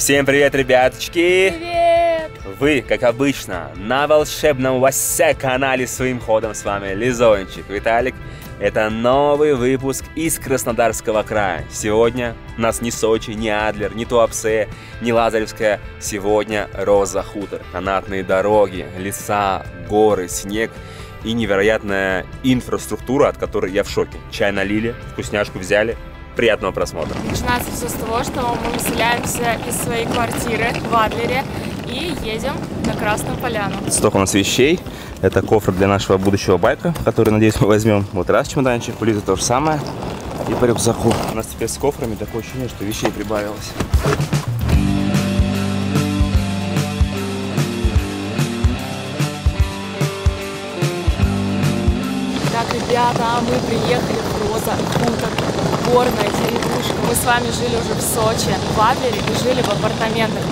Всем привет, ребяточки! Привет! Вы, как обычно, на волшебном Вася-канале своим ходом с вами Лизончик Виталик. Это новый выпуск из Краснодарского края. Сегодня нас не Сочи, не Адлер, не Туапсе, не Лазаревская. Сегодня Роза Хутор. Канатные дороги, леса, горы, снег и невероятная инфраструктура, от которой я в шоке. Чай налили, вкусняшку взяли, Приятного просмотра. Начинается все с того, что мы выселяемся из своей квартиры в Адлере и едем на Красную Поляну. Столько у нас вещей. Это кофр для нашего будущего байка, который, надеюсь, мы возьмем. Вот раз чемоданчик, Лиза то же самое. И по рюкзаку. У нас теперь с кофрами такое ощущение, что вещей прибавилось. Ребята, мы приехали в Роза Хутор, горная деревушка. Мы с вами жили уже в Сочи, в Адлере и жили в апартаментах.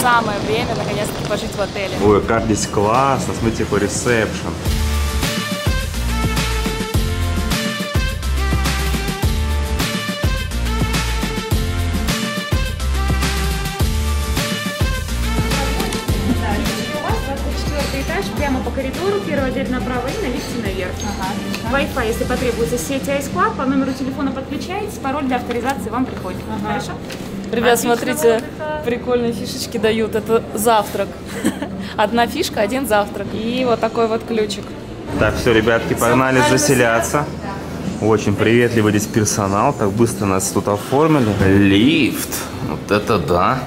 Самое время, наконец-таки, пожить в отеле. Ой, как здесь классно. Смотрите, какой ресепшн. 24 этаж, прямо по коридору, первая дверь направо и на лифте наверх. Wi-Fi, если потребуется сеть iSquad, по номеру телефона подключаетесь, пароль для авторизации вам приходит. Хорошо? Ребят, Отличного смотрите, отдыха. прикольные фишечки дают. Это завтрак. Одна фишка, один завтрак. И вот такой вот ключик. Так, все, ребятки, погнали погнали заселяться. Очень приветливый здесь персонал. Так быстро нас тут оформили. Лифт. Вот это да.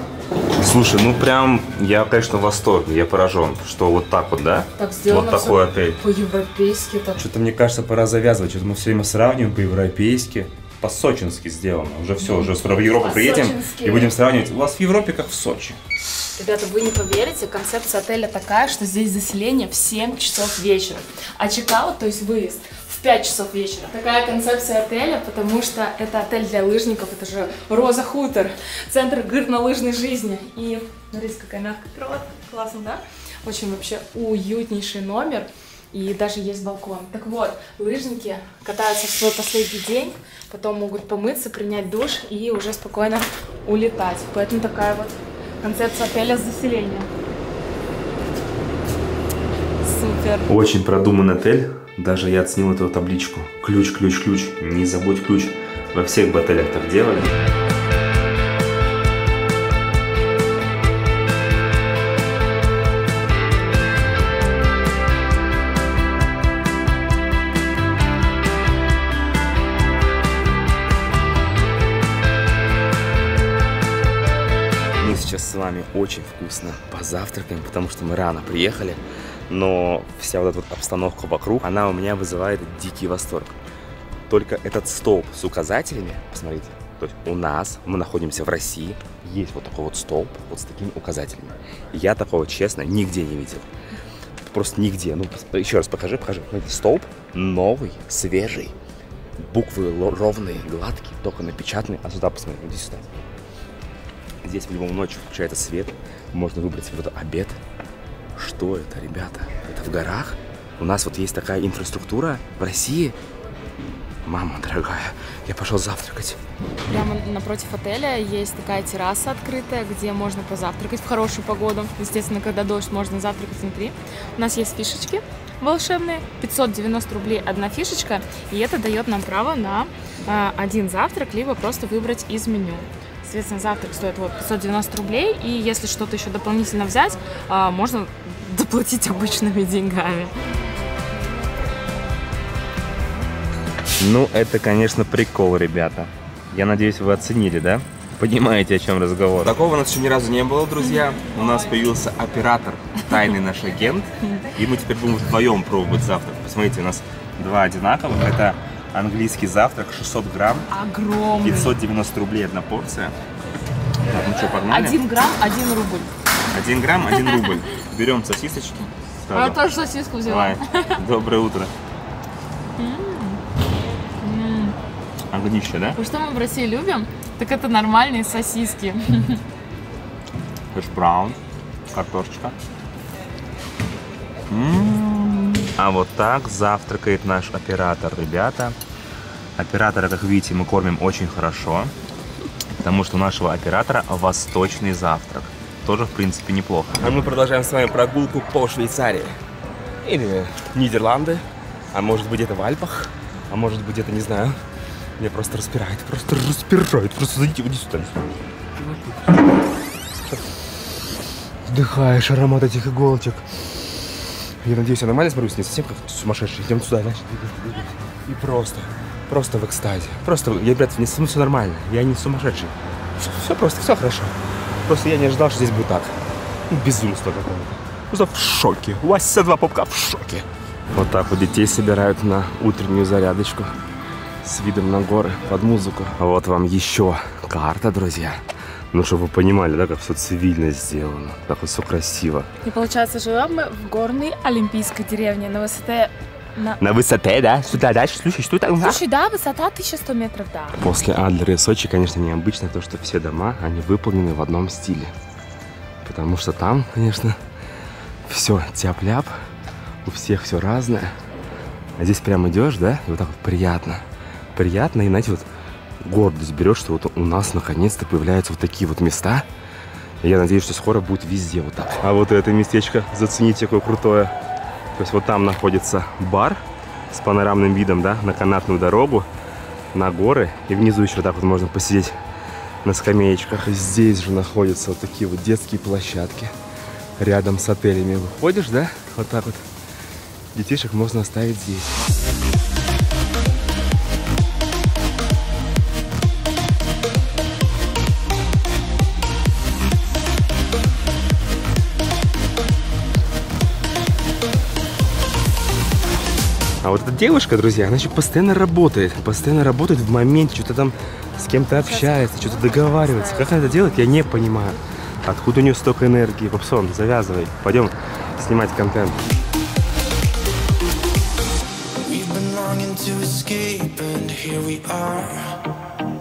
Слушай, ну прям, я, конечно, в восторге. Я поражен, что вот так вот, да? Так сделано Вот такой отель. По-европейски так. Что-то мне кажется, пора завязывать. Что-то мы все время сравниваем по-европейски. По-сочински сделано. Уже все, уже скоро в Европу приедем и будем сравнивать. У вас в Европе как в Сочи. Ребята, вы не поверите, концепция отеля такая, что здесь заселение в 7 часов вечера, а чекаут, то есть выезд, в 5 часов вечера. Такая концепция отеля, потому что это отель для лыжников, это же Роза Хутор, центр горнолыжной жизни. И смотрите, какая мягкая кроватка, классно, да? Очень вообще уютнейший номер. И даже есть балкон. Так вот, лыжники катаются в свой последний день, потом могут помыться, принять душ и уже спокойно улетать. Поэтому такая вот концепция отеля с заселением. Супер. Очень продуман отель. Даже я оценил эту табличку. Ключ, ключ, ключ. Не забудь ключ. Во всех бы отелях так делали. Мы сейчас с вами очень вкусно позавтракаем, потому что мы рано приехали, но вся вот эта вот обстановка вокруг, она у меня вызывает дикий восторг. Только этот столб с указателями, посмотрите, то есть у нас, мы находимся в России, есть вот такой вот столб вот с такими указателями. Я такого, честно, нигде не видел. Просто нигде. Ну, еще раз покажи, покажи. Смотрите, столб новый, свежий. Буквы ровные, гладкие, только напечатанные. А сюда посмотри, иди сюда. Здесь в любом ночью включается свет. Можно выбрать вот обед. Что это, ребята? Это в горах? У нас вот есть такая инфраструктура в России. Мама дорогая, я пошел завтракать. Прямо напротив отеля есть такая терраса открытая, где можно позавтракать в хорошую погоду. Естественно, когда дождь, можно завтракать внутри. У нас есть фишечки волшебные. 590 рублей одна фишечка. И это дает нам право на а, один завтрак, либо просто выбрать из меню. Соответственно, завтрак стоит вот 590 рублей. И если что-то еще дополнительно взять, а, можно доплатить обычными деньгами. Ну, это, конечно, прикол, ребята. Я надеюсь, вы оценили, да? Понимаете, о чем разговор? Такого у нас еще ни разу не было, друзья. У нас появился оператор, тайный наш агент. И мы теперь будем вдвоем пробовать завтрак. Посмотрите, у нас два одинаковых. Это английский завтрак, 600 грамм, Огромный. 590 рублей одна порция. Так, ну что, погнали? Один грамм, один рубль. Один грамм, один рубль. Берем сосисочки. А я Сразу. тоже сосиску взяла. Давай. Доброе утро. Огнище, да? Вот что мы в России любим, так это нормальные сосиски. Хэш браун, картошечка. М. Вот так завтракает наш оператор, ребята. Оператора, как видите, мы кормим очень хорошо. потому что у нашего оператора восточный завтрак. Тоже, в принципе, неплохо. А мы продолжаем с вами прогулку по Швейцарии. Или Нидерланды, а может быть это в Альпах, а может быть это, не знаю, меня просто распирает, просто распирает, просто зайдите, иди сюда. Вдыхаешь аромат этих иголочек. Я надеюсь, я нормально сберусь, не совсем как сумасшедший. Идем туда, дальше И просто, просто в экстазе. Просто, я, ребят, не все нормально, я не сумасшедший. Все, все просто, все хорошо. Просто я не ожидал, что здесь будет так. Ну, безумство какое-то. Просто в шоке. У вас все два попка в шоке. Вот так вот детей собирают на утреннюю зарядочку с видом на горы под музыку. А вот вам еще карта, друзья. Ну, чтобы вы понимали, да, как все цивильно сделано, как вот все красиво. И получается, живем мы в горной олимпийской деревне на высоте... На, на высоте, да? Сюда дальше, слушай, что там? Слушай, да, высота 1100 метров, да. После Адлера и Сочи, конечно, необычно то, что все дома, они выполнены в одном стиле. Потому что там, конечно, все тяп-ляп, у всех все разное. А здесь прям идешь, да, и вот так вот приятно. Приятно, и, знаете, вот гордость берешь, что вот у нас наконец-то появляются вот такие вот места. Я надеюсь, что скоро будет везде вот так. А вот это местечко, зацените, какое крутое. То есть вот там находится бар с панорамным видом, да, на канатную дорогу, на горы. И внизу еще так вот можно посидеть на скамеечках. Здесь же находятся вот такие вот детские площадки рядом с отелями. Выходишь, да, вот так вот. Детишек можно оставить здесь. А вот эта девушка, друзья, она еще постоянно работает. Постоянно работает в моменте, что-то там с кем-то общается, что-то договаривается. Как она это делает, я не понимаю. Откуда у нее столько энергии? Попсон, завязывай. Пойдем снимать контент.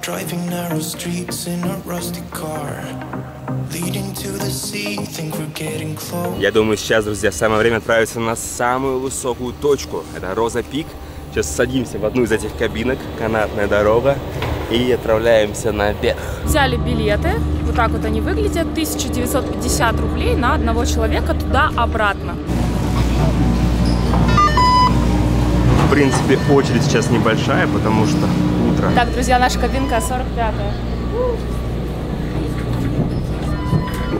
Driving narrow streets in a rusty car я думаю, сейчас, друзья, самое время отправиться на самую высокую точку. Это Роза Пик. Сейчас садимся в одну из этих кабинок, канатная дорога, и отправляемся наверх. Взяли билеты, вот так вот они выглядят, 1950 рублей на одного человека туда-обратно. В принципе, очередь сейчас небольшая, потому что утро. Так, друзья, наша кабинка 45-я.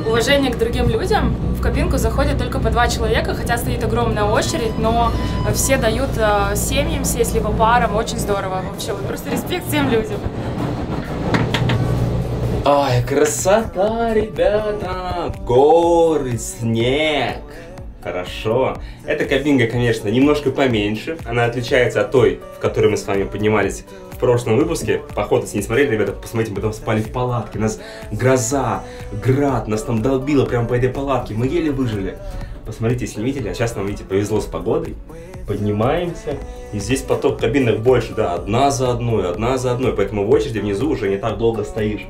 Уважение к другим людям. В кабинку заходят только по два человека, хотя стоит огромная очередь, но все дают э, семьям сесть, либо парам. Очень здорово. Вообще, вот просто респект всем людям. Ай, красота, ребята! Горы, снег. Хорошо. Эта кабинка, конечно, немножко поменьше. Она отличается от той, в которой мы с вами поднимались в прошлом выпуске. Поход, если не смотрели, ребята, посмотрите, мы там спали в палатке. Нас гроза, град, нас там долбило прямо по этой палатке. Мы еле выжили. Посмотрите, если не видели, а сейчас нам, видите, повезло с погодой. Поднимаемся, и здесь поток кабинок больше, да, одна за одной, одна за одной, поэтому в очереди внизу уже не так долго стоишь.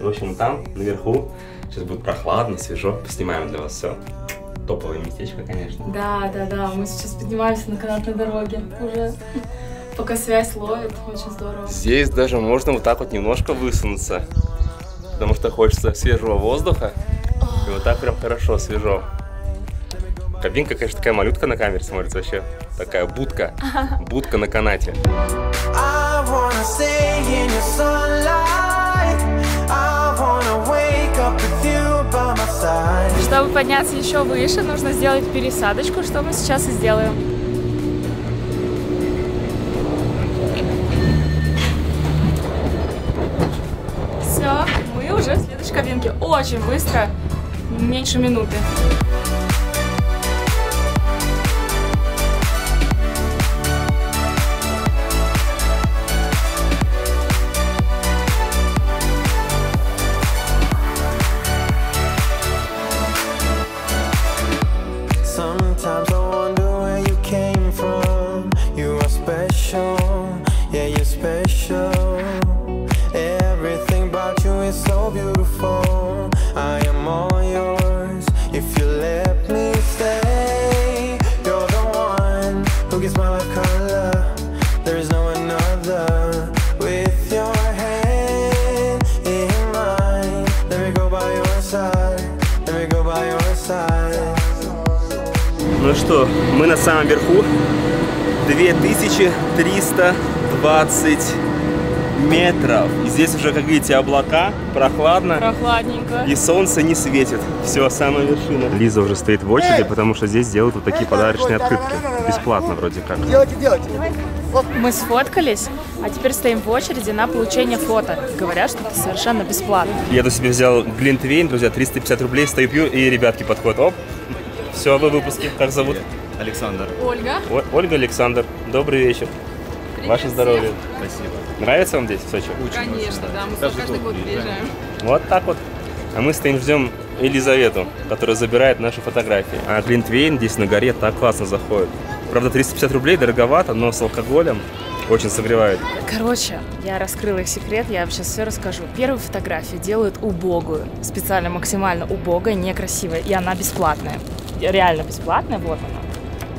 В общем, там, наверху, сейчас будет прохладно, свежо, поснимаем для вас все топовое местечко, конечно. Да, да, да. Мы сейчас поднимаемся на канатной дороге уже. Пока связь ловит, очень здорово. Здесь даже можно вот так вот немножко высунуться, потому что хочется свежего воздуха. И вот так прям хорошо, свежо. Кабинка, конечно, такая малютка на камере смотрится вообще. Такая будка. Будка на канате. Чтобы подняться еще выше, нужно сделать пересадочку, что мы сейчас и сделаем. Кабинке. Очень быстро, меньше минуты. Что, мы на самом верху. 2320 метров. И здесь уже, как видите, облака, прохладно. Прохладненько. И солнце не светит. Все, самая вершина. Лиза уже стоит в очереди, потому что здесь делают вот такие подарочные открытки. Бесплатно вроде как. Делайте, делайте. Мы сфоткались, а теперь стоим в очереди на получение фото. Говорят, что это совершенно бесплатно. Я тут себе взял Глинтвейн, друзья, 350 рублей, стою пью, и ребятки подходят. Оп, все, вы в выпуске. Как зовут? Александр. Ольга. О- Ольга Александр. Добрый вечер. Ваше здоровье. Спасибо. Нравится вам здесь, в Сочи? Конечно, да, мы Каждый каждый, год год приезжаем. приезжаем. Вот так вот. А мы стоим, ждем Елизавету, которая забирает наши фотографии. А Глинтвейн здесь на горе так классно заходит. Правда, 350 рублей дороговато, но с алкоголем очень согревает. Короче, я раскрыла их секрет, я вам сейчас все расскажу. Первую фотографию делают убогую, специально максимально убогая, некрасивая, и она бесплатная. Реально бесплатная, вот она.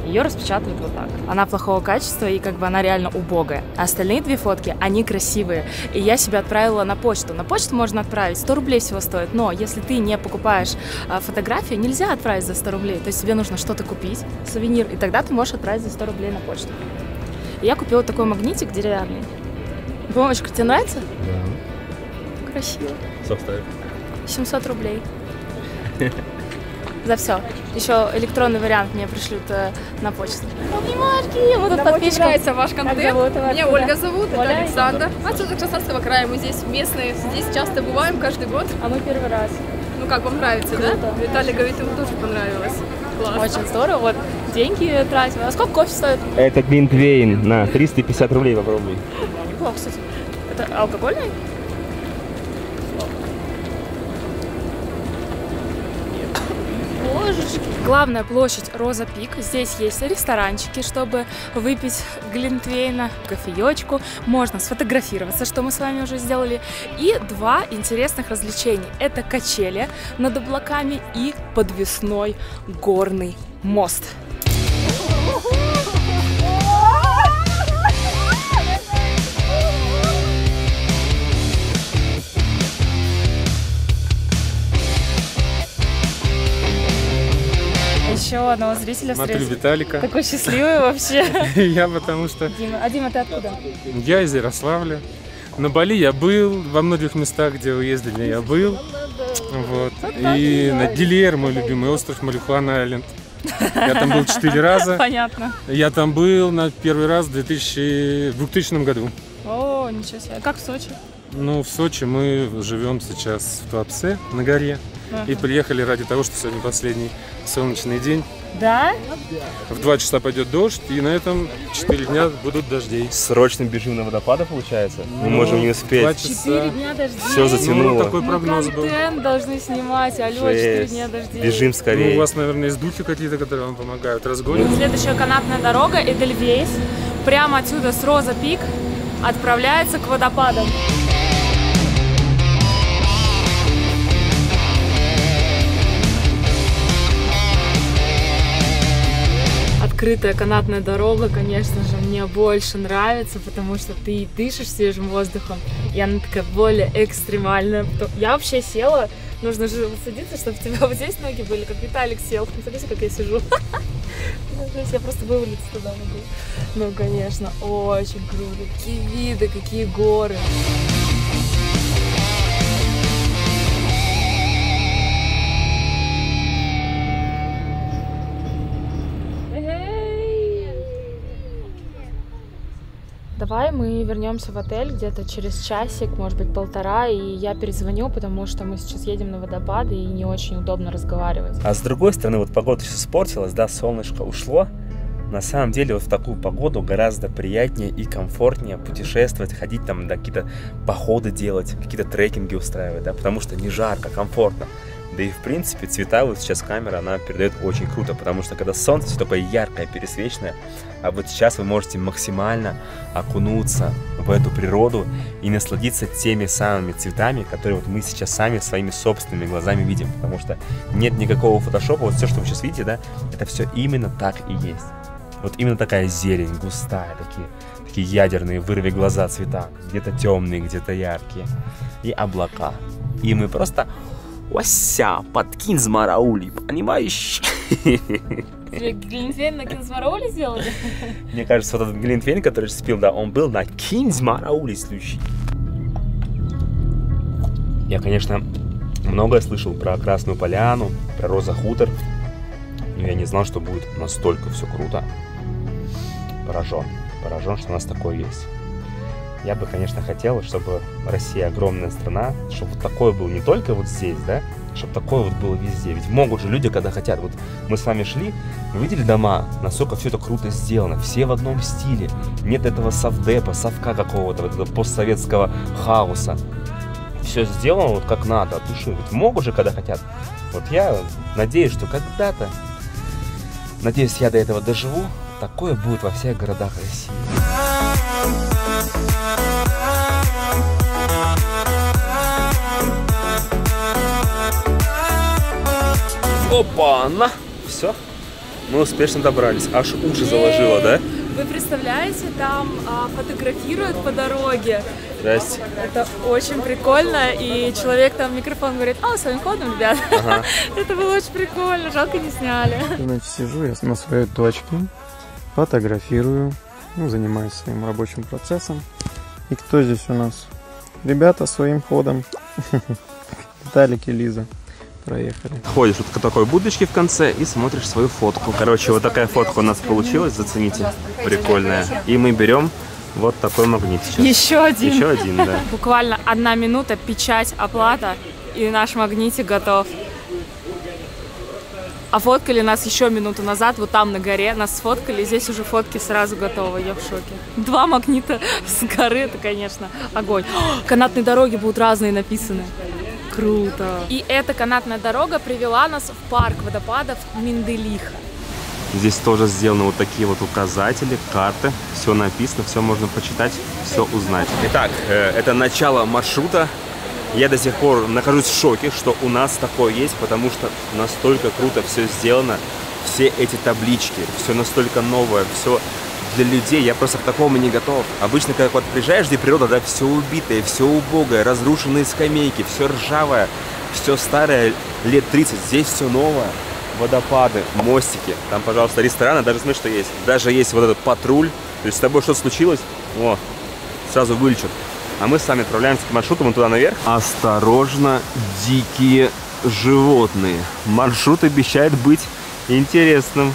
Ее распечатывают вот так. Она плохого качества, и как бы она реально убогая. А остальные две фотки, они красивые. И я себя отправила на почту. На почту можно отправить, 100 рублей всего стоит. Но если ты не покупаешь а, фотографию, нельзя отправить за 100 рублей. То есть тебе нужно что-то купить, сувенир, и тогда ты можешь отправить за 100 рублей на почту. И я купила такой магнитик деревянный. Бомочка, тебе нравится? Да. Красиво. 700 рублей. За все. Еще электронный вариант мне пришлют э, на почту. Обнимашки! Мы тут Нам очень нравится ваш Как контент. зовут вас? Меня Да. Ольга зовут, это Оля? Александр. Отсюда Краснодарского края, мы здесь местные, здесь часто бываем каждый год. А мы первый раз. Ну как, вам нравится, Круто. да? Виталий говорит, ему тоже понравилось. Класс. Очень здорово. Вот деньги тратим. А сколько кофе стоит? Это Глинтвейн на 350 рублей попробуй. Неплохо, кстати. Это алкогольный? Главная площадь Роза Пик. Здесь есть ресторанчики, чтобы выпить глинтвейна, кофеечку. Можно сфотографироваться, что мы с вами уже сделали. И два интересных развлечений. Это качели над облаками и подвесной горный мост. Еще одного зрителя Смотрю встретил. Виталика. Такой счастливый вообще. Я потому что Дима, а Дима, ты откуда? я из Ярославля. На Бали я был, во многих местах, где вы ездили, я был. Вот. И на Дилер, мой любимый остров, Марихуана Айленд. Я там был четыре раза. Понятно. Я там был на первый раз в 2000, в 2000 году. О, ничего себе. Как в Сочи? Ну, в Сочи мы живем сейчас в Туапсе, на горе. И приехали ради того, что сегодня последний солнечный день. Да? В два часа пойдет дождь, и на этом четыре дня будут дождей. Срочно бежим на водопады, получается? Мы Ну, можем не Два успеть. Четыре часа. дня дождей. Все затянуло. Ну, такой Мы прогноз был. контент должны снимать. Алло, четыре дня дождей. Бежим Ну, скорее. у вас, наверное, есть духи какие-то, которые вам помогают. Разгонят. Следующая канатная дорога Эдельвейс. Прямо отсюда с Роза Пик отправляется к водопадам. Открытая канатная дорога, конечно же, мне больше нравится, потому что ты дышишь свежим воздухом, и она такая более экстремальная. Я вообще села, нужно же садиться, чтобы у тебя вот здесь ноги были, как Виталик сел. Смотрите, как я сижу. Ну, я просто вывалиться туда могу. Ну, конечно, очень круто. Какие виды, какие горы. Давай мы вернемся в отель где-то через часик, может быть, полтора, и я перезвоню, потому что мы сейчас едем на водопады, и не очень удобно разговаривать. А с другой стороны, вот погода сейчас испортилась, да, солнышко ушло. На самом деле, вот в такую погоду гораздо приятнее и комфортнее путешествовать, ходить там, да, какие-то походы делать, какие-то трекинги устраивать, да, потому что не жарко, комфортно. Да и, в принципе, цвета вот сейчас камера, она передает очень круто, потому что когда солнце все такое яркое, пересвеченное, а вот сейчас вы можете максимально окунуться в эту природу и насладиться теми самыми цветами, которые вот мы сейчас сами своими собственными глазами видим, потому что нет никакого фотошопа, вот все, что вы сейчас видите, да, это все именно так и есть. Вот именно такая зелень, густая, такие, такие ядерные, вырви глаза цвета, где-то темные, где-то яркие, и облака. И мы просто Вася, подкинь змараули, понимаешь? Глинтвейн на Кинзмароуле сделали? Мне кажется, вот этот Глинтвейн, который спил, да, он был на Кинзмараули случай. Я, конечно, многое слышал про Красную Поляну, про Роза Хутор, но я не знал, что будет настолько все круто. Поражен. Поражен, что у нас такое есть. Я бы, конечно, хотел, чтобы Россия огромная страна, чтобы вот такое было не только вот здесь, да, чтобы такое вот было везде. Ведь могут же люди, когда хотят. Вот мы с вами шли, вы видели дома, насколько все это круто сделано, все в одном стиле. Нет этого совдепа, совка какого-то, вот этого постсоветского хаоса. Все сделано вот как надо, от души. Ведь могут же, когда хотят. Вот я надеюсь, что когда-то, надеюсь, я до этого доживу, такое будет во всех городах России. Опа, на! Все, мы успешно добрались. Аж уши заложило, да? Вы представляете, там а, фотографируют по дороге. Здрасте. Это очень прикольно, и человек там в микрофон говорит, а, своим ходом, ребят. Ага. Это было очень прикольно, жалко не сняли. Значит, сижу я на своей точке, фотографирую, ну, занимаюсь своим рабочим процессом. И кто здесь у нас? Ребята своим ходом. Виталик и Лиза проехали. Ходишь вот к такой будочке в конце и смотришь свою фотку. Короче, вот такая фотка у нас получилась, зацените. Прикольная. И мы берем вот такой магнит сейчас. Еще один. Еще один, да. Буквально одна минута, печать, оплата, и наш магнитик готов. А фоткали нас еще минуту назад, вот там на горе, нас сфоткали, здесь уже фотки сразу готовы, я в шоке. Два магнита с горы, это, конечно, огонь. О, канатные дороги будут разные написаны. Круто. И эта канатная дорога привела нас в парк водопадов Минделиха. Здесь тоже сделаны вот такие вот указатели, карты. Все написано, все можно почитать, все узнать. Итак, э, это начало маршрута. Я до сих пор нахожусь в шоке, что у нас такое есть, потому что настолько круто все сделано. Все эти таблички, все настолько новое, все для людей. Я просто к такому не готов. Обычно, когда вот приезжаешь, где природа, да, все убитое, все убогое, разрушенные скамейки, все ржавое, все старое, лет 30. Здесь все новое водопады, мостики. Там, пожалуйста, рестораны, даже смотри, что есть. Даже есть вот этот патруль. То есть с тобой что-то случилось, о, сразу вылечат. А мы сами отправляемся к маршруту вон туда наверх. Осторожно, дикие животные. Маршрут обещает быть интересным.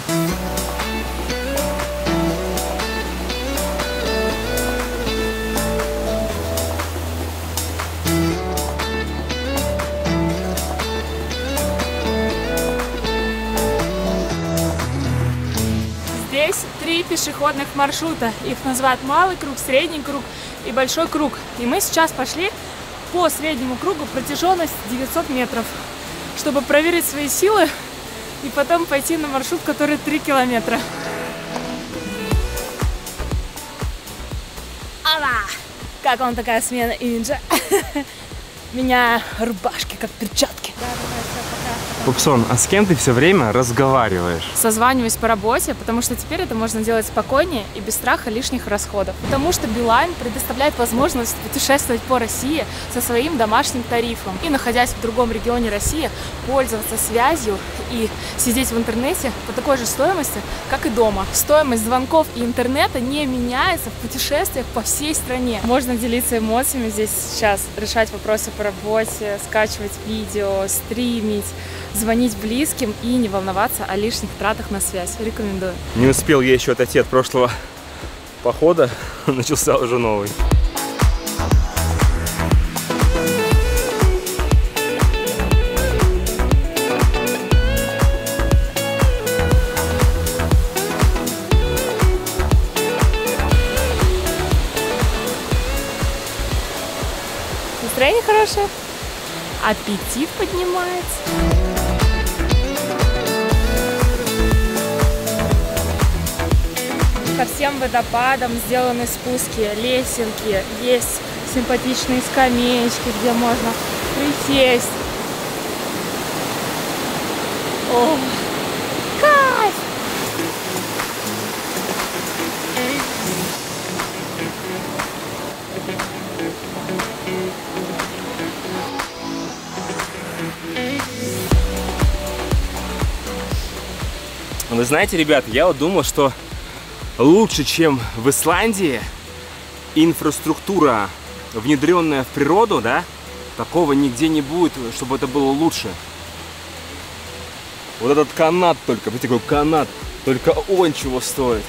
Пешеходных маршрута. Их называют малый круг, средний круг и большой круг. И мы сейчас пошли по среднему кругу протяженность 900 метров, чтобы проверить свои силы и потом пойти на маршрут, который 3 километра. Ала! Как вам такая смена имиджа? Меняю рубашки, как перчатки. Пупсон, а с кем ты все время разговариваешь? созваниваюсь по работе, потому что теперь это можно делать спокойнее и без страха лишних расходов. Потому что Билайн предоставляет возможность путешествовать по России со своим домашним тарифом и, находясь в другом регионе России, пользоваться связью и сидеть в интернете по такой же стоимости, как и дома. Стоимость звонков и интернета не меняется в путешествиях по всей стране. Можно делиться эмоциями здесь сейчас, решать вопросы по работе, скачивать видео, стримить, звонить близким и не волноваться о лишних тратах на связь. Рекомендую. Не успел я еще отойти от прошлого похода, начался уже новый. Настроение хорошее, аппетит поднимается. со всем водопадом сделаны спуски, лесенки, есть симпатичные скамеечки, где можно присесть. О, кайф! Вы знаете, ребят, я вот думал, что лучше, чем в Исландии, инфраструктура, внедренная в природу, да, такого нигде не будет, чтобы это было лучше. Вот этот канат только, видите, какой канат, только он чего стоит.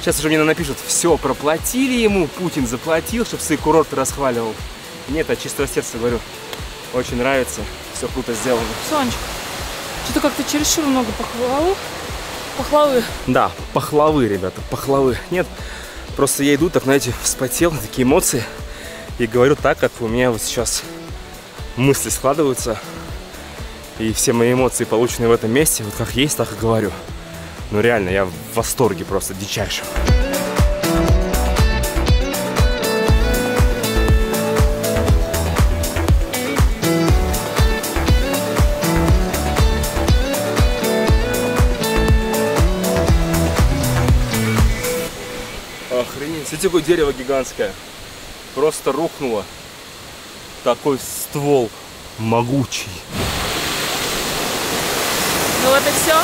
Сейчас уже мне напишут, все, проплатили ему, Путин заплатил, чтобы свои курорты расхваливал. Нет, от чистого сердца говорю, очень нравится, все круто сделано. Сонечка, что-то как-то чересчур много похвалы. Похвалы. Да, пахлавы, ребята, пахлавы. Нет, просто я иду, так, знаете, вспотел, такие эмоции. И говорю так, как у меня вот сейчас мысли складываются. И все мои эмоции, полученные в этом месте, вот как есть, так и говорю. Ну реально, я в восторге просто дичайшем. Смотрите, какое дерево гигантское. Просто рухнуло. Такой ствол могучий. Ну вот и все.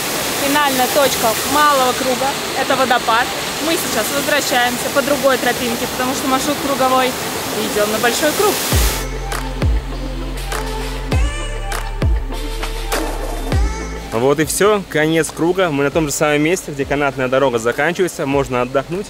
Финальная точка малого круга. Это водопад. Мы сейчас возвращаемся по другой тропинке, потому что маршрут круговой. И идем на большой круг. Вот и все, конец круга. Мы на том же самом месте, где канатная дорога заканчивается. Можно отдохнуть.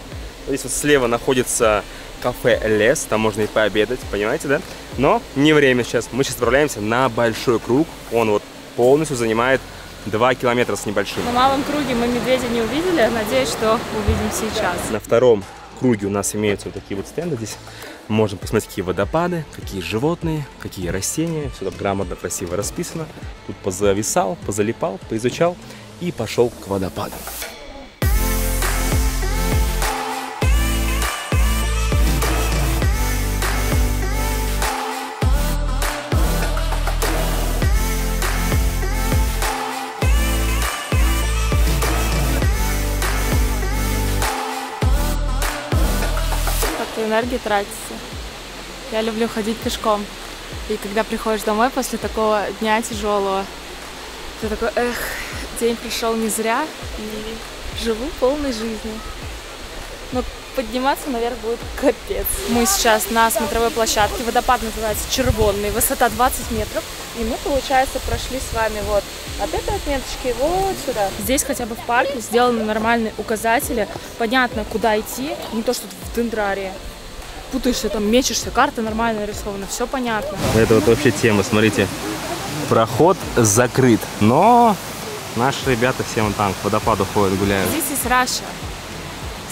Здесь вот слева находится кафе Лес, там можно и пообедать, понимаете, да? Но не время сейчас. Мы сейчас отправляемся на большой круг. Он вот полностью занимает 2 километра с небольшим. На малом круге мы медведя не увидели. Надеюсь, что увидим сейчас. На втором круге у нас имеются вот такие вот стенды. Здесь можно посмотреть, какие водопады, какие животные, какие растения. Все там грамотно, красиво расписано. Тут позависал, позалипал, поизучал и пошел к водопадам. Как-то энергия тратится. Я люблю ходить пешком. И когда приходишь домой после такого дня тяжелого, ты такой, эх, день прошел не зря и живу полной жизнью. Но подниматься наверх будет капец. Мы сейчас на смотровой площадке. Водопад называется Червонный. Высота 20 метров. И мы, получается, прошли с вами вот от этой отметочки вот сюда. Здесь хотя бы в парке сделаны нормальные указатели. Понятно, куда идти. Не то, что в Дендрарии. Путаешься, там мечешься, карта нормально нарисована, все понятно. Это вот вообще тема, смотрите. Проход закрыт, но наши ребята все вон там к водопаду ходят, гуляют. Здесь есть Раша.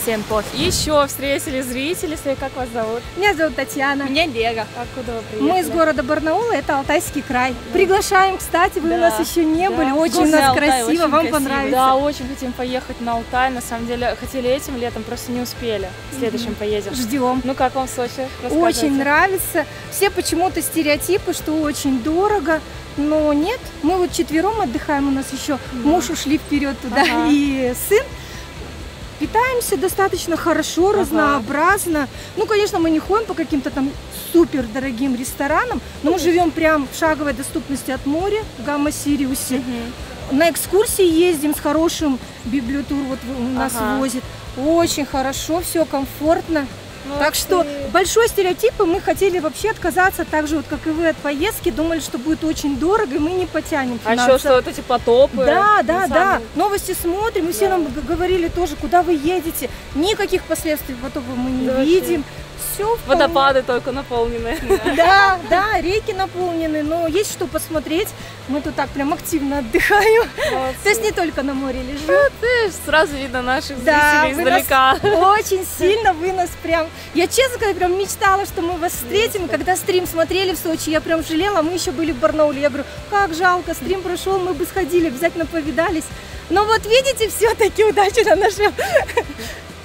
Всем пофиг. Еще встретили зрителей свои, как вас зовут? Меня зовут Татьяна. Меня Лего. Откуда вы приехали? Мы из города Барнаула, это Алтайский край. Приглашаем, кстати, вы Да, у нас еще не да. были, очень у Вкусный нас Алтай, красиво, очень вам красиво. понравится. Да, очень хотим поехать на Алтай. На самом деле, хотели этим летом, просто не успели. В следующем поедем. Ждем. Ну как вам Сочи? Очень нравится. Все почему-то стереотипы, что очень дорого. Но нет, мы вот четвером отдыхаем, у нас еще муж ушли вперед туда Ага. и сын. Питаемся достаточно хорошо, Ага. разнообразно. Ну, конечно, мы не ходим по каким-то там супер дорогим ресторанам, но мы живем прям в шаговой доступности от моря в Гамма-Сириусе. На экскурсии ездим с хорошим библиотур, вот у нас Ага. возит. Очень хорошо, все комфортно. Ну, так что ты- большой стереотип, и мы хотели вообще отказаться, так же вот как и вы от поездки, думали, что будет очень дорого, и мы не потянем А еще финансово. что вот эти потопы? Да, да, да. Новости смотрим, и все нам говорили тоже, куда вы едете. Никаких последствий потопа мы не Да вообще. Все Водопады только наполнены. Да, да, реки наполнены, но есть что посмотреть. Мы тут так прям активно отдыхаем. То есть не только на море лежим. Ты ж сразу видно наших Да, зрителей издалека. очень сильно, вы нас прям... Я честно говоря, прям мечтала, что мы вас встретим. Когда стрим смотрели в Сочи, я прям жалела, мы еще были в Барнауле. Я говорю, как жалко, стрим прошел, мы бы сходили, обязательно повидались. Но вот видите, все-таки удачи на нашем...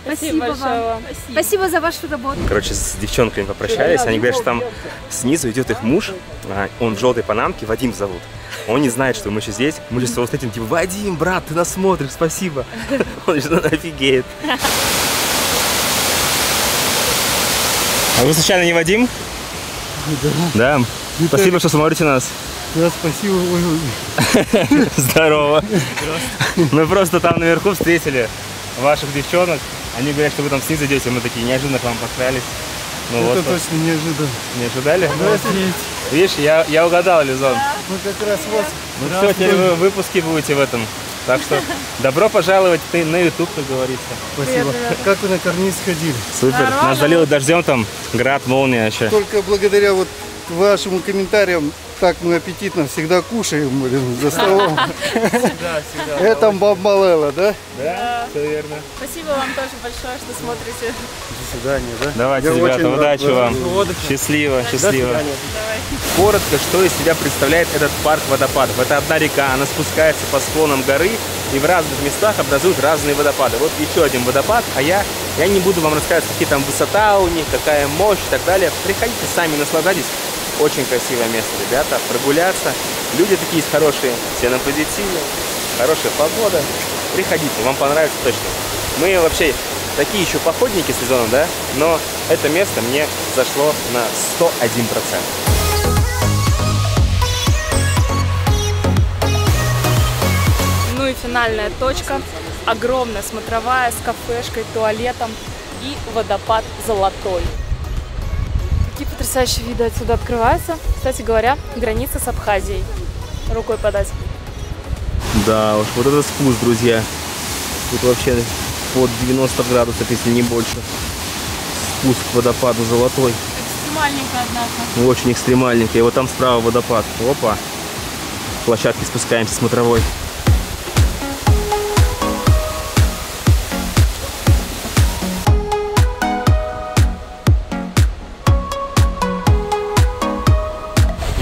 Спасибо большое вам. Спасибо за вашу работу. Короче, с девчонками попрощались, они говорят, что там снизу идет их муж, а, он в желтой панамке, Вадим зовут. Он не знает, что мы еще здесь. Мы сейчас его встретим, типа, Вадим, брат, ты нас смотришь, спасибо. Он же офигеет. А вы случайно не Вадим? Да. Да. Спасибо, что смотрите нас. Да, спасибо. Ой, Здорово. Мы просто там наверху встретили ваших девчонок. Они говорят, что вы там снизу идете. Мы такие неожиданно к вам подкрались. Ну вот, Это точно неожиданно. не ожидали? Здравствуйте. Видишь, я, я угадал, Лизон. Мы как раз вас. Ну все, теперь вы в выпуске будете в этом. Так что добро пожаловать ты на YouTube, как говорится. Спасибо. Как вы на карниз сходили? Супер. Нас залило дождем там, град, молния вообще. Только благодаря вот вашим комментариям так мы аппетитно всегда кушаем блин, за столом. Да, всегда. Это бабмалела, да? Да, все верно. Спасибо вам тоже большое, что смотрите. До свидания, да? Давайте, ребята, удачи вам. Счастливо, счастливо. Коротко, что из себя представляет этот парк водопадов. Это одна река, она спускается по склонам горы и в разных местах образует разные водопады. Вот еще один водопад, а я, я не буду вам рассказывать, какие там высота у них, какая мощь и так далее. Приходите сами, наслаждайтесь. Очень красивое место, ребята. Прогуляться. Люди такие есть хорошие, все на позитиве, хорошая погода. Приходите, вам понравится точно. Мы вообще такие еще походники сезона, да? Но это место мне зашло на 101%. Ну и финальная точка. Огромная смотровая с кафешкой, туалетом и водопад Золотой. Какие потрясающие виды отсюда открываются. Кстати говоря, граница с Абхазией. Рукой подать. Да уж, вот это спуск, друзья. Тут вообще под 90 градусов, если не больше. Спуск к водопаду Золотой. Экстремальненько, однако. Очень экстремальненький. И вот там справа водопад. Опа. Площадки спускаемся смотровой.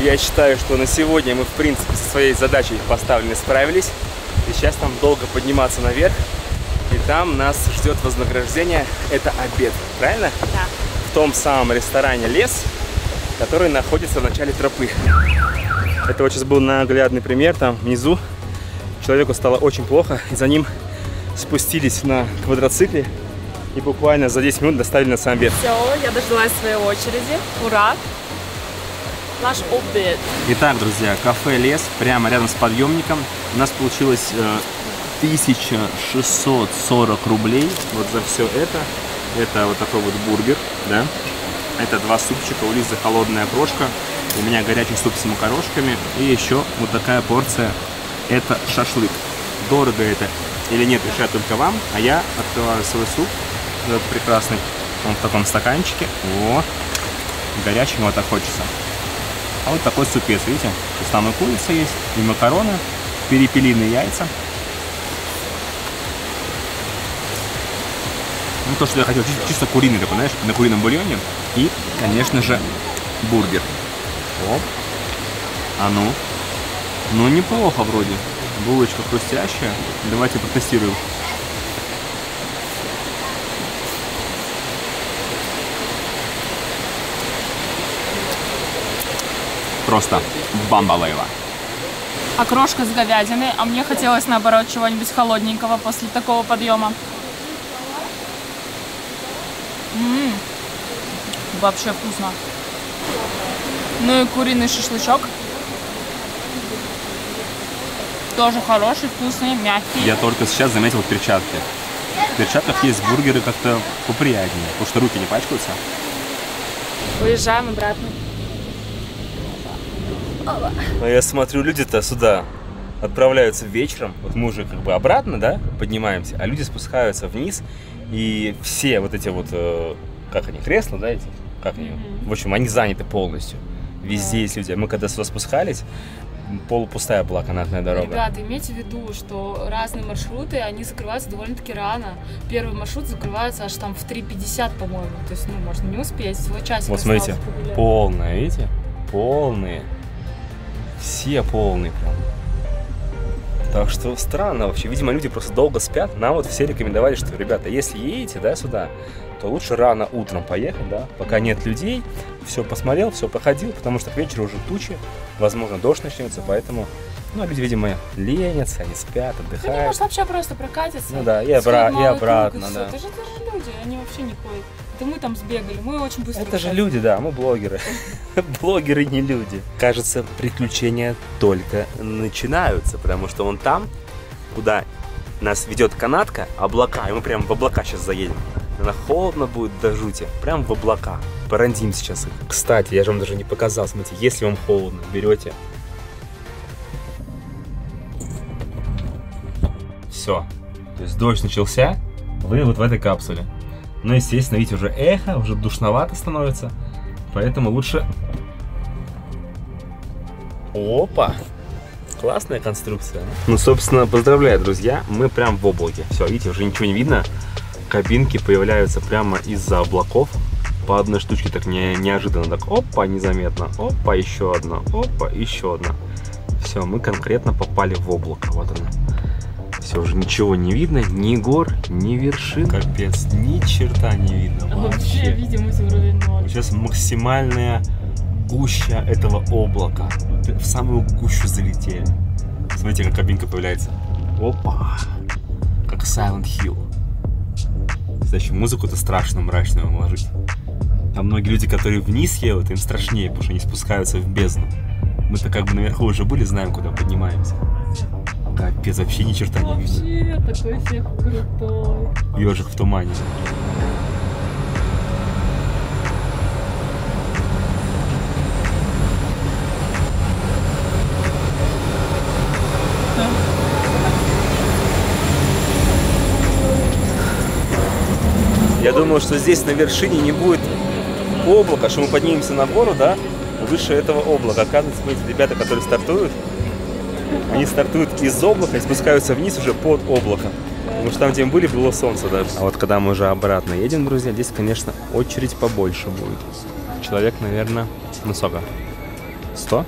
Я считаю, что на сегодня мы, в принципе, со своей задачей поставленной справились. И сейчас нам долго подниматься наверх. И там нас ждет вознаграждение. Это обед. Правильно? Да. В том самом ресторане «Лес», который находится в начале тропы. Это вот сейчас был наглядный пример. Там внизу человеку стало очень плохо. И за ним спустились на квадроцикле. И буквально за 10 минут доставили на сам обед. Все, я дождалась своей очереди. Ура! Наш обед. Итак, друзья, кафе «Лес» прямо рядом с подъемником. У нас получилось э, 1640 рублей вот за все это. Это вот такой вот бургер, да. Это два супчика, у Лизы холодная крошка, у меня горячий суп с макарошками. И еще вот такая порция, это шашлык. Дорого это или нет, решать только вам. А я открываю свой суп, этот прекрасный, он в таком стаканчике. О, горячего так хочется. А вот такой супец, видите? То есть там курица есть, и макароны, перепелиные яйца. Ну, то, что я хотел, чисто, чисто куриный такой, знаешь, на курином бульоне. И, конечно же, бургер. Оп. А ну. Ну, неплохо вроде. Булочка хрустящая. Давайте протестируем. Просто бамбалейва. Окрошка с говядиной, а мне хотелось наоборот чего-нибудь холодненького после такого подъема. М, Вообще вкусно. Ну и куриный шашлычок. Тоже хороший, вкусный, мягкий. Я только сейчас заметил перчатки. В перчатках есть бургеры как-то поприятнее, потому что руки не пачкаются. Уезжаем обратно. Но я смотрю, люди-то сюда отправляются вечером. Вот мы уже как бы обратно, да, поднимаемся, а люди спускаются вниз. И все вот эти вот, э, как они, кресла, да, эти? Как они? В общем, они заняты полностью. Везде есть люди. Мы когда сюда спускались, полупустая была канатная дорога. Ребята, имейте в виду, что разные маршруты, они закрываются довольно-таки рано. Первый маршрут закрывается аж там в 3.50, по-моему. То есть, ну, можно не успеть, всего часик Вот смотрите, полная, видите? Полные. Все полные прям. Так что странно вообще. Видимо, люди просто долго спят. Нам вот все рекомендовали, что, ребята, если едете, да, сюда, то лучше рано утром поехать, да, пока нет людей. Все посмотрел, все походил, потому что к вечеру уже тучи, возможно, дождь начнется, поэтому, ну, люди, видимо, ленятся, они спят, отдыхают. может, вообще просто прокатиться. Ну да, и обра- и обратно, да. Это же, это же люди, они вообще не ходят. Это мы там сбегали, мы очень быстро. Это же люди, да, мы блогеры. Блогеры не люди. Кажется, приключения только начинаются, потому что вон там, куда нас ведет канатка, облака, и мы прям в облака сейчас заедем. Она холодно будет до жути, прям в облака. Порандим сейчас их. Кстати, я же вам даже не показал, смотрите, если вам холодно, берете все. То есть дождь начался, вы вот в этой капсуле. Но, естественно, видите, уже эхо, уже душновато становится. Поэтому лучше... Опа! Классная конструкция. Ну, собственно, поздравляю, друзья. Мы прям в облаке. Все, видите, уже ничего не видно. Кабинки появляются прямо из-за облаков. По одной штучке так не, неожиданно. Так, опа, незаметно. Опа, еще одна. Опа, еще одна. Все, мы конкретно попали в облако. Вот оно. Все, уже ничего не видно, ни гор, ни вершин. Капец, ни черта не видно Вообще видимость уровень ноль. Сейчас максимальная гуща этого облака. В самую гущу залетели. Смотрите, как кабинка появляется. Опа! Как Silent Hill. Кстати, музыку-то страшную, мрачную ложить. А многие люди, которые вниз едут, им страшнее, потому что они спускаются в бездну. Мы-то как бы наверху уже были, знаем, куда поднимаемся. Капец, вообще ни черта не видно. Вообще такой эффект крутой. Ежик в тумане. Я думал, что здесь на вершине не будет облака, что мы поднимемся на гору, да, выше этого облака. Оказывается, эти ребята, которые стартуют, они стартуют из облака и спускаются вниз уже под облако. Потому что там, где мы были, было солнце даже. А вот когда мы уже обратно едем, друзья, здесь, конечно, очередь побольше будет. Человек, наверное, ну сколько? 100?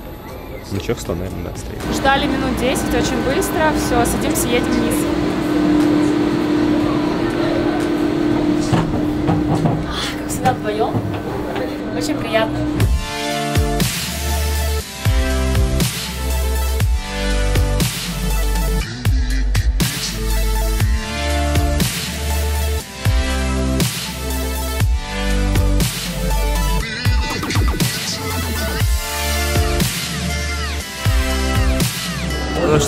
Ну, человек 100, наверное, да, стоит. Ждали минут 10, очень быстро. Все, садимся, едем вниз. Как всегда вдвоем. Очень приятно.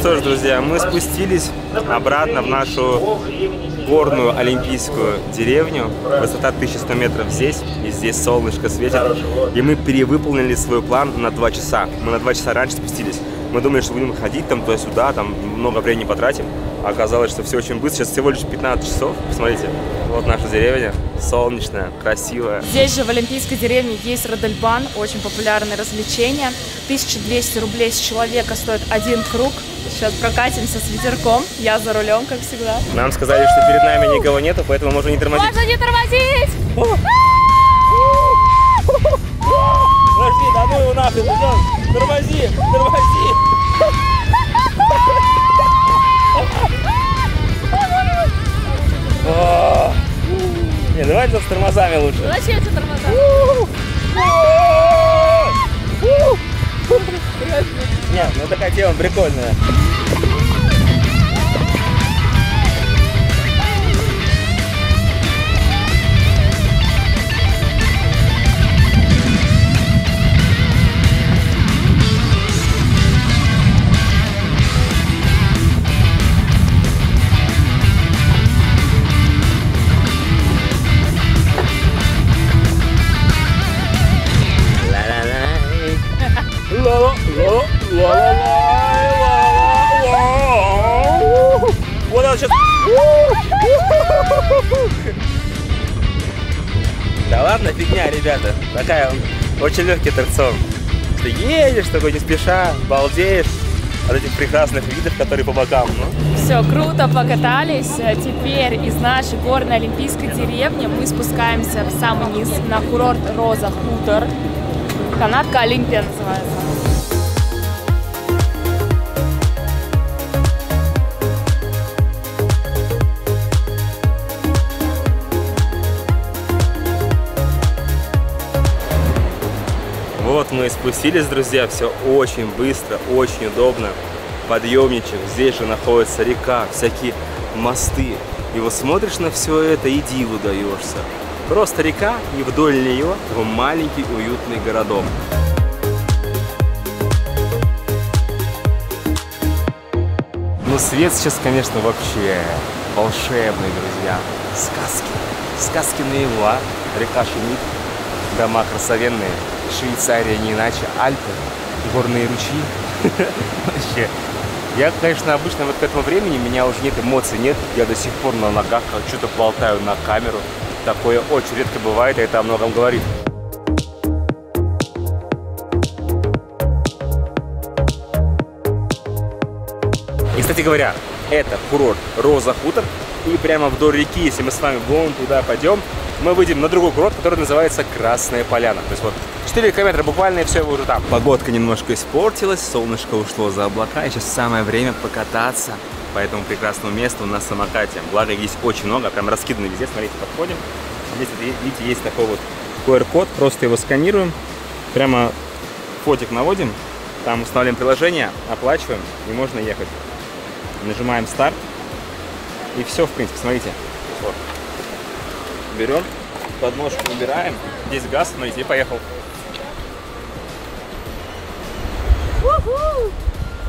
Что ж, друзья, мы спустились обратно в нашу горную олимпийскую деревню. Высота 1100 метров здесь, и здесь солнышко светит. И мы перевыполнили свой план на 2 часа. Мы на 2 часа раньше спустились. Мы думали, что будем ходить там туда-сюда, там много времени потратим. А оказалось, что все очень быстро. Сейчас всего лишь 15 часов. Посмотрите, вот наша деревня. Солнечная, красивая. Здесь же в Олимпийской деревне есть Родельбан, очень популярное развлечение. 1200 рублей с человека стоит один круг. Сейчас прокатимся с ветерком. Я за рулем, как всегда. Нам сказали, что перед нами никого нету, поэтому можно не тормозить. Можно не тормозить! Подожди, ну его нахрен, идем. Тормози, тормози. Не, давайте с тормозами лучше. Зачем эти тормоза? Нет, ну такая тема прикольная. Она сейчас. Да ладно, фигня, ребята. Такая очень легкий аттракцион. Ты едешь такой не спеша, балдеешь от этих прекрасных видов, которые по бокам. Ну, Все, круто покатались. А Теперь из нашей горной олимпийской деревни мы спускаемся в самый низ на курорт Роза Хутор. Канатка Олимпия называется. Мы спустились, друзья, все очень быстро, очень удобно. Подъемничек, здесь же находится река, всякие мосты. И вот смотришь на все это и диву даешься. Просто река, и вдоль нее маленький уютный городок. Ну, свет сейчас, конечно, вообще волшебный, друзья. Сказки. Сказки наяву, а? Река шумит, дома красовенные, Швейцария не иначе, Альпы, горные ручьи. Вообще. Я, конечно, обычно вот к этому времени меня уже нет эмоций, нет. Я до сих пор на ногах что-то болтаю на камеру. Такое очень редко бывает, и это о многом говорит. И, кстати говоря, это курорт Роза Хутор. И прямо вдоль реки, если мы с вами вон туда пойдем, мы выйдем на другой курорт, который называется Красная Поляна. То есть вот 4 километра буквально, и все, вы уже там. Погодка немножко испортилась, солнышко ушло за облака, и сейчас самое время покататься по этому прекрасному месту на самокате. Благо, здесь очень много, прям раскиданы везде. Смотрите, подходим. Здесь, видите, есть такой вот QR-код, просто его сканируем, прямо фотик наводим, там устанавливаем приложение, оплачиваем, и можно ехать. Нажимаем старт, и все, в принципе, смотрите. Вот. Берем, подножку убираем, здесь газ, смотрите, и поехал.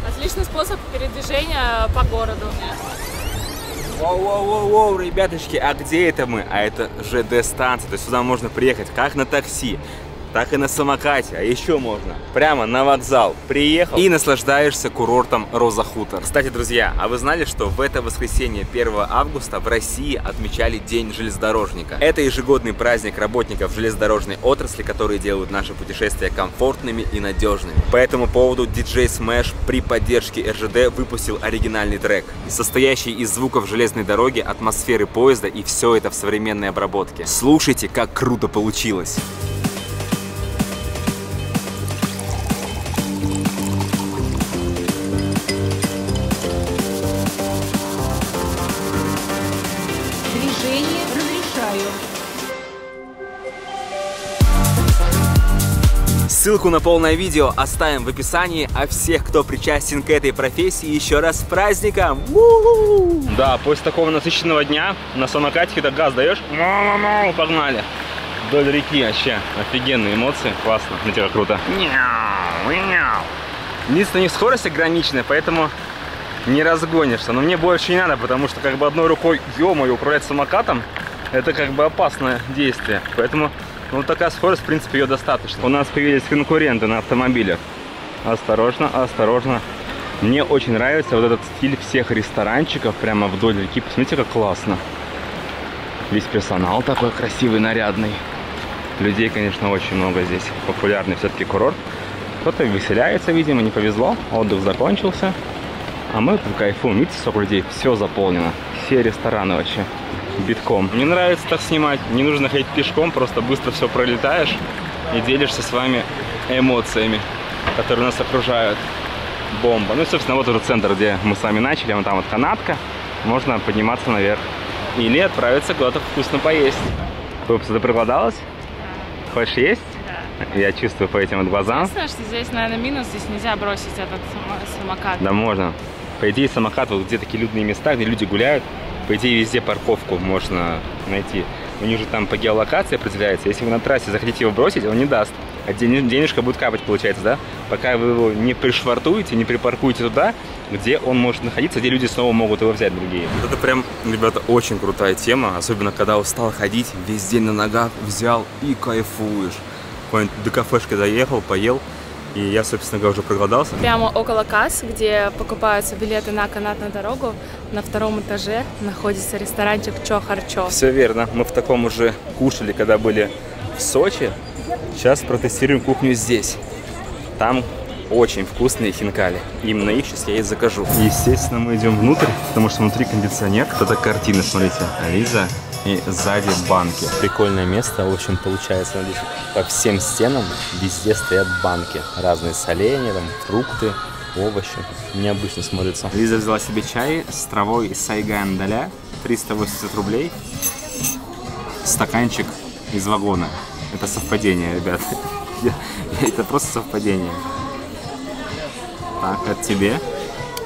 Отличный способ передвижения по городу. Воу-воу-воу, ребяточки, а где это мы? А это ЖД-станция, то есть сюда можно приехать как на такси, так и на самокате, а еще можно прямо на вокзал приехал и наслаждаешься курортом Роза Хутор. Кстати, друзья, а вы знали, что в это воскресенье 1 августа в России отмечали День железнодорожника? Это ежегодный праздник работников железнодорожной отрасли, которые делают наши путешествия комфортными и надежными. По этому поводу DJ Smash при поддержке РЖД выпустил оригинальный трек, состоящий из звуков железной дороги, атмосферы поезда и все это в современной обработке. Слушайте, как круто получилось! Ссылку на полное видео оставим в описании, а всех, кто причастен к этой профессии, еще раз с праздником! Да, после такого насыщенного дня на самокате, когда газ даешь, погнали! Вдоль реки вообще офигенные эмоции, классно, смотрите, как круто. Единственное, у них скорость ограниченная, поэтому не разгонишься. Но мне больше не надо, потому что как бы одной рукой, ё-моё, управлять самокатом, это как бы опасное действие. Поэтому ну, такая скорость, в принципе, ее достаточно. У нас появились конкуренты на автомобилях. Осторожно, осторожно. Мне очень нравится вот этот стиль всех ресторанчиков прямо вдоль реки. Посмотрите, как классно. Весь персонал такой красивый, нарядный. Людей, конечно, очень много здесь. Популярный все-таки курорт. Кто-то выселяется, видимо, не повезло. Отдых закончился. А мы тут кайфуем. Видите, сколько людей? Все заполнено. Все рестораны вообще битком. Мне нравится так снимать. Не нужно ходить пешком, просто быстро все пролетаешь и делишься с вами эмоциями, которые нас окружают. Бомба. Ну и, собственно, вот уже центр, где мы с вами начали. Вон там вот канатка. Можно подниматься наверх. Или отправиться куда-то вкусно поесть. Упс, ты проголодалась? Хочешь есть? Да. Я чувствую по этим вот глазам. Единственное, что здесь, наверное, минус, здесь нельзя бросить этот само- самокат. Да можно. По идее, самокат, вот где такие людные места, где люди гуляют, по идее, везде парковку можно найти. У них же там по геолокации определяется. Если вы на трассе захотите его бросить, он не даст. А ден- денежка будет капать, получается, да? Пока вы его не пришвартуете, не припаркуете туда, где он может находиться, где люди снова могут его взять другие. Это прям, ребята, очень крутая тема. Особенно, когда устал ходить, весь день на ногах взял и кайфуешь. До кафешки доехал, поел. И я, собственно говоря, уже проголодался. Прямо около касс, где покупаются билеты на канатную дорогу, на втором этаже находится ресторанчик Чо Харчо. Все верно. Мы в таком уже кушали, когда были в Сочи. Сейчас протестируем кухню здесь. Там очень вкусные хинкали. Именно их сейчас я и закажу. Естественно, мы идем внутрь, потому что внутри кондиционер. Это картины, смотрите. Лиза и сзади банки. Прикольное место, в общем, получается. Здесь по всем стенам везде стоят банки. Разные соленья, там, фрукты, овощи. Необычно смотрится. Лиза взяла себе чай с травой из сайгандаля. 380 рублей. Стаканчик из вагона. Это совпадение, ребят. Это просто совпадение. Так, это тебе.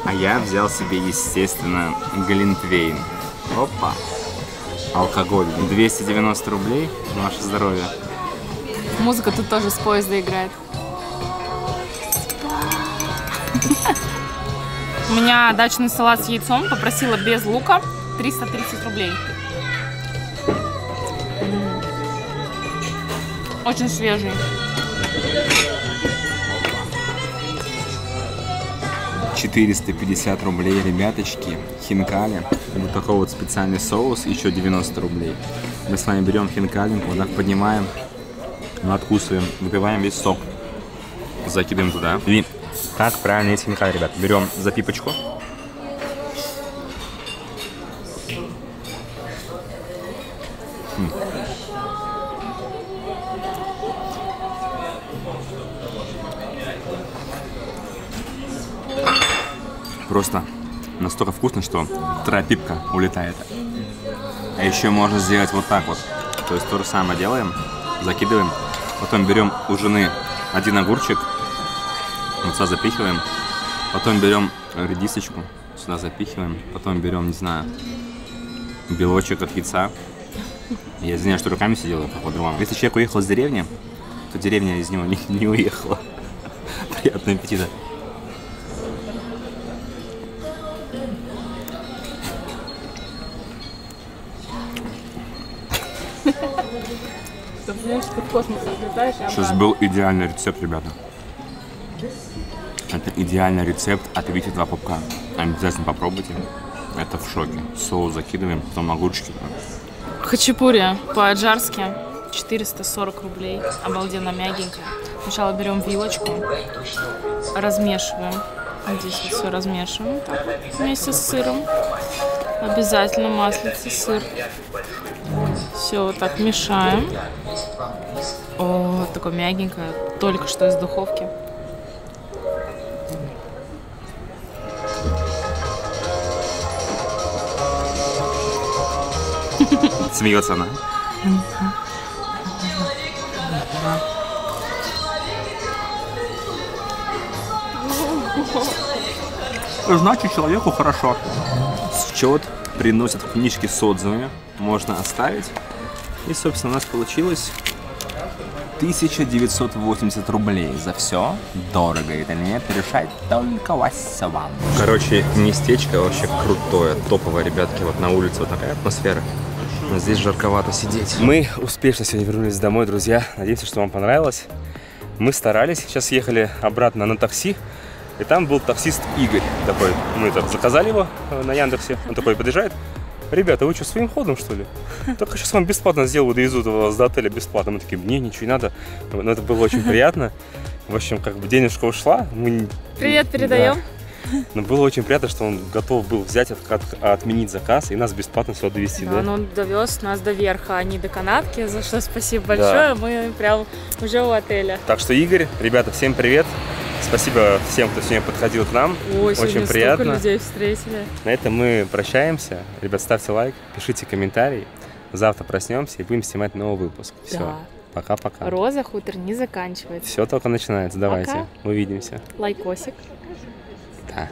А я взял себе, естественно, глинтвейн. Опа. Алкоголь. 290 рублей. Ваше здоровье. Музыка тут тоже с поезда играет. У меня дачный салат с яйцом. Попросила без лука. 330 рублей. Очень свежий. — 450 рублей, ребяточки, хинкали. Вот такой вот специальный соус, еще 90 рублей. Мы с вами берем хинкали, вот так поднимаем, надкусываем, выпиваем весь сок, закидываем туда. И как правильно есть хинкали, ребят? Берем запипочку, настолько вкусно, что тропипка улетает. А еще можно сделать вот так вот. То есть то же самое делаем, закидываем, потом берем у жены один огурчик, вот сюда запихиваем, потом берем редисочку, сюда запихиваем, потом берем, не знаю, белочек от яйца. Я извиняюсь, что руками все делаю, по-другому. Если человек уехал из деревни, то деревня из него не, не уехала. Приятного аппетита. Ты в космос отлетаешь и Сейчас был идеальный рецепт, ребята. Это идеальный рецепт от Вити 2 пупка. Обязательно попробуйте. Это в шоке. Соус закидываем, потом огурчики. Хачапури по-аджарски 440 рублей. Обалденно мягенькая. Сначала берем вилочку, размешиваем. Здесь вот все размешиваем так вот, вместе с сыром. Обязательно маслица, сыр. Все вот так мешаем. О, такое мягенькое, только что из духовки. Смеется она. Значит, человеку хорошо. Счет приносят книжки с отзывами. Можно оставить. И, собственно, у нас получилось 1980 рублей за все. Дорого или нет, решать только вас вам. Короче, местечко вообще крутое, топовое, ребятки. Вот на улице вот такая атмосфера. Но здесь жарковато сидеть. Мы успешно сегодня вернулись домой, друзья. Надеемся, что вам понравилось. Мы старались. Сейчас ехали обратно на такси. И там был таксист Игорь такой. Мы так заказали его э, на Яндексе. Он такой подъезжает. Ребята, вы что, своим ходом, что ли? Только сейчас вам бесплатно сделаю, довезут вас до отеля бесплатно. Мы такие, мне ничего не надо. Но это было очень приятно. В общем, как бы денежка ушла. Мы... Привет передаем. Да. Но было очень приятно, что он готов был взять, от- от- отменить заказ и нас бесплатно сюда довести. Да, Да, но он довез нас до верха, а не до канатки, за что спасибо большое. Мы прям уже у отеля. Так что, Игорь, ребята, всем привет. Спасибо всем, кто сегодня подходил к нам. Ой, Очень приятно. людей встретили. На этом мы прощаемся. Ребят, ставьте лайк, пишите комментарий. Завтра проснемся и будем снимать новый выпуск. Все. Да. Пока-пока. Роза хутор не заканчивается. Все только начинается. Давайте. Пока. Увидимся. Лайкосик. Да.